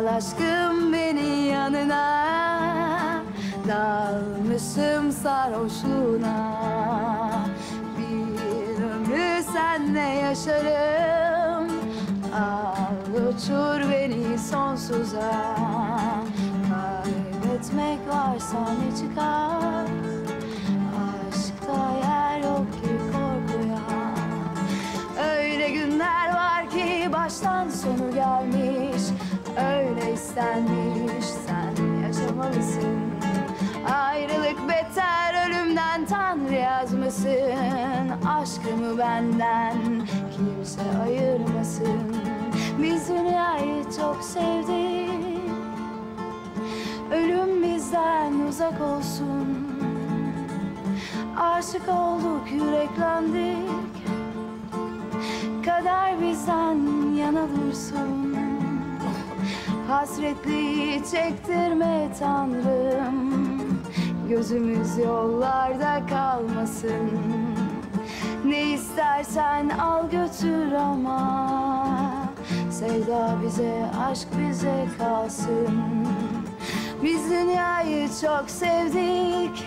Al aşkım beni yanına. Dalmışım sarhoşluğuna. Bir ömrü senle yaşarım. Al uçur beni sonsuza. Kaybetmek varsa ne çıkar? Aşkta yer yok ki korkuya. Öyle günler var ki baştan Öyle istenmiş sen yaşamalısın. Ayrılık beter ölümden Tanrı yazmasın. Aşkımı benden kimse ayırmasın. Biz dünyayı çok sevdik. Ölüm bizden uzak olsun. Aşık olduk, yüreklendik. Kader bizden yana dursun Hasretliği çektirme Tanrım. Gözümüz yollarda kalmasın. Ne istersen al götür ama. Sevda bize, aşk bize kalsın. Biz dünyayı çok sevdik.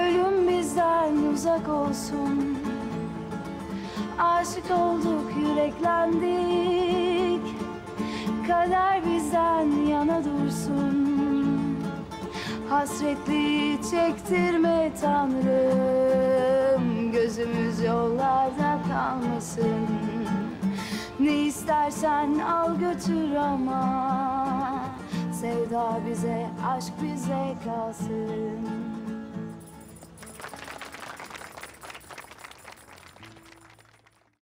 Ölüm bizden uzak olsun. Aşık olduk, yüreklendik Kader bizden yana dursun. Hasretliği çektirme Tanrım. Gözümüz yollarda kalmasın. Ne istersen al götür ama. Sevda bize, aşk bize kalsın